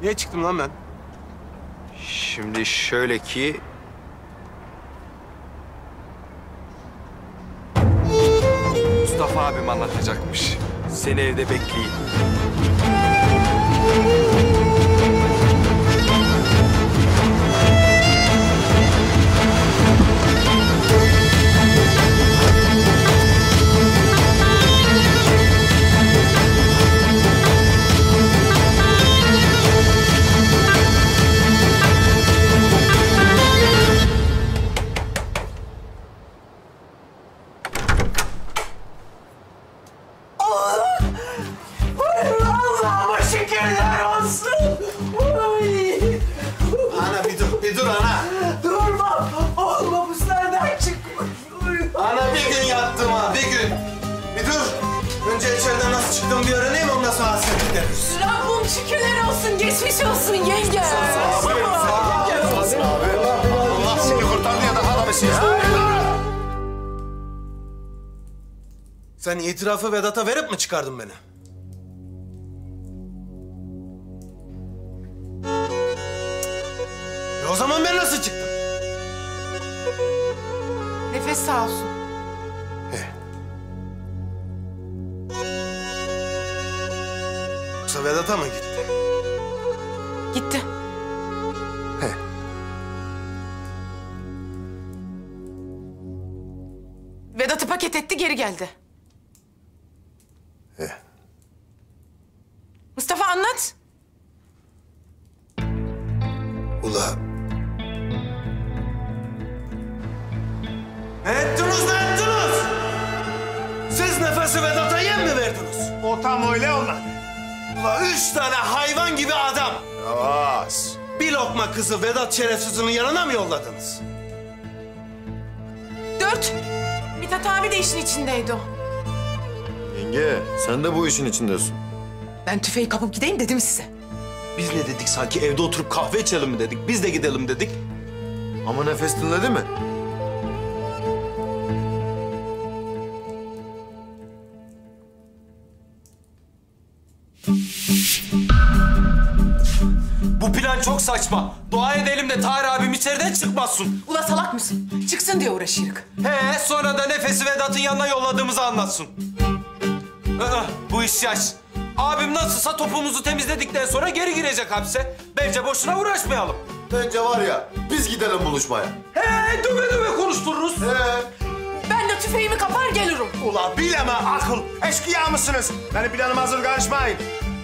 Niye çıktım lan ben? Şimdi şöyle ki... Mustafa abim anlatacakmış. Seni evde bekleyin. Şükürler olsun, geçmiş olsun yenge. Allah seni kurtardı ya daha da bir şey. Sen itirafı Vedat'a verip mi çıkardın beni? E o zaman ben nasıl çıktım? Nefes sağ olsun. Vedat'a mı gitti? Gitti. He. Vedat'ı paket etti, geri geldi. He. Mustafa anlat. Ula. Ne ettiniz, ne ettiniz? Siz nefesi Vedat'a yem mi verdiniz? O tam öyle olmadı. Ula üç tane hayvan gibi adam. Yavaş. Bir lokma kızı Vedat şerefsizinin yanına mı yolladınız? Dört. Mithat abi de işin içindeydi o. Yenge sen de bu işin içindesin. Ben tüfeği kapıp gideyim dedim size. Biz ne dedik sanki evde oturup kahve içelim mi dedik? Biz de gidelim dedik. Ama nefes dinledi mi? Bu plan çok saçma. Dua edelim de Tahir abim içeriden çıkmasın. Ula salak mısın? Çıksın diye uğraşırık. He sonra da nefesi Vedat'ın yanına yolladığımızı anlatsın. Aa, bu iş yaş. Abim nasılsa topumuzu temizledikten sonra geri girecek hapse. Bence boşuna uğraşmayalım. Bence var ya biz gidelim buluşmaya. He döve döve konuştururuz. Ben de tüfeğimi kapar gelirim. Ula bileme akıl. Eşkıya mısınız? Benim planım hazır karışmayın.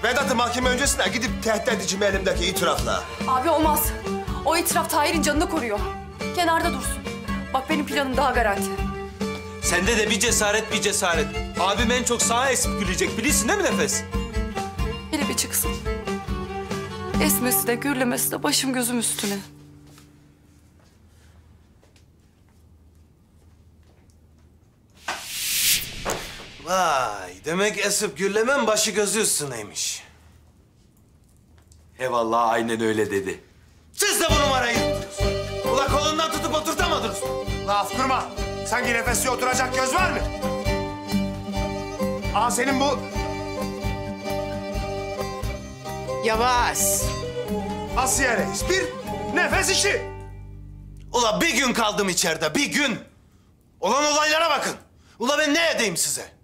Vedat'ı mahkeme öncesine gidip tehdit edeceğim elimdeki itirafla. Abi olmaz. O itiraf Tahir'in canını koruyor. Kenarda dursun. Bak benim planım daha garanti. Sende de bir cesaret bir cesaret. Abim en çok sağa esip gülecek bilirsin değil mi Nefes? Hele bir çıksın. Esmesi de gürlemesi de başım gözüm üstüne. Vay demek esip gürlemen başı gözü üstüneymiş. He vallahi aynen öyle dedi. Siz de bu numarayı yuttunuz. Ula kolundan tutup oturtamadınız? Laf kurma. Sanki nefesi oturacak göz var mı? Aa senin bu Yavaş. Asiye Reis. Bir nefes işi. Ula bir gün kaldım içeride, bir gün. Olan olaylara bakın. Ula ben ne edeyim size?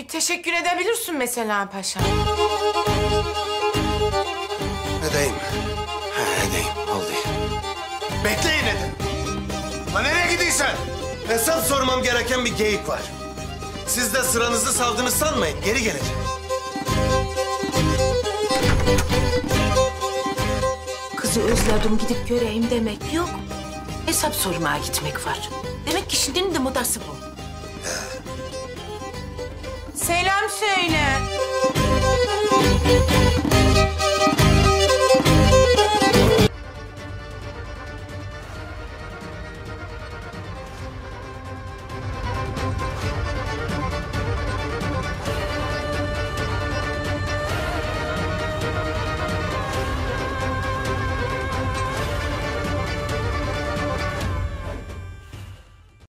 Bir teşekkür edebilirsin mesela paşa. Edeyim. Ha, edeyim, oldu. Bekleyin edin. Ula nereye gidiyorsun? Hesap sormam gereken bir geyik var. Siz de sıranızı saldınız sanmayın, geri geleceğim. Kızı özledim gidip göreyim demek yok. Hesap sormaya gitmek var. Demek kişinin de modası bu. Selam söyle.